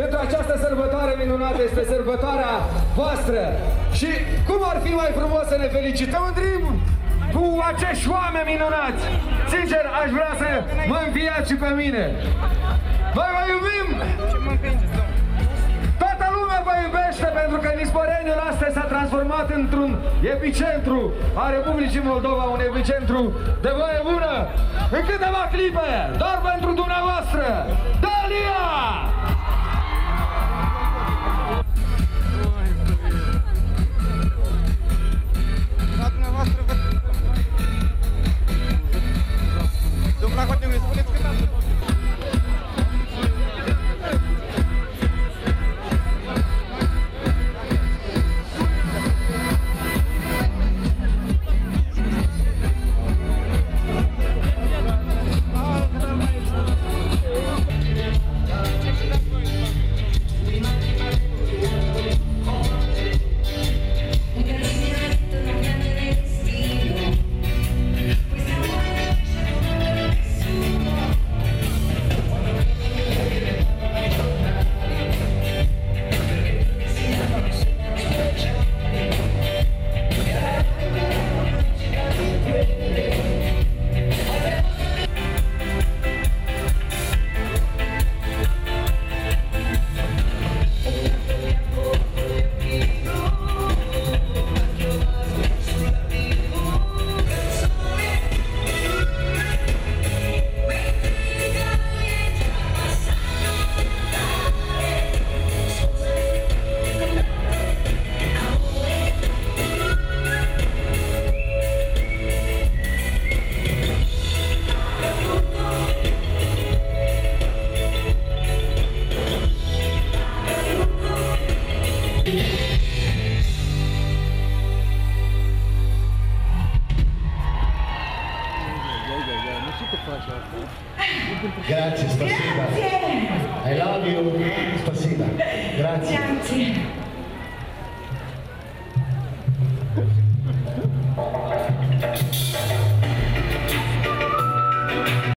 pentru această sărbătoare minunată, este sărbătoarea voastră. Și cum ar fi mai frumos să ne felicităm în dream cu acești oameni minunați. Sincer, aș vrea să mă înviați și pe mine. Vă vă iubim! Toată lumea vă iubește pentru că Nisporeniul astăzi s-a transformat într-un epicentru a Republicii Moldova, un epicentru de voie bună. În câteva clipe, doar pentru dumneavoastră, Dalia! Grazie, spasiba. Grazie. I love you. Spasiba. Grazie. Grazie.